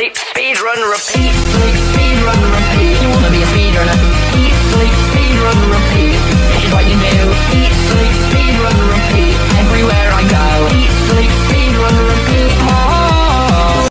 sleep, speed, run, repeat,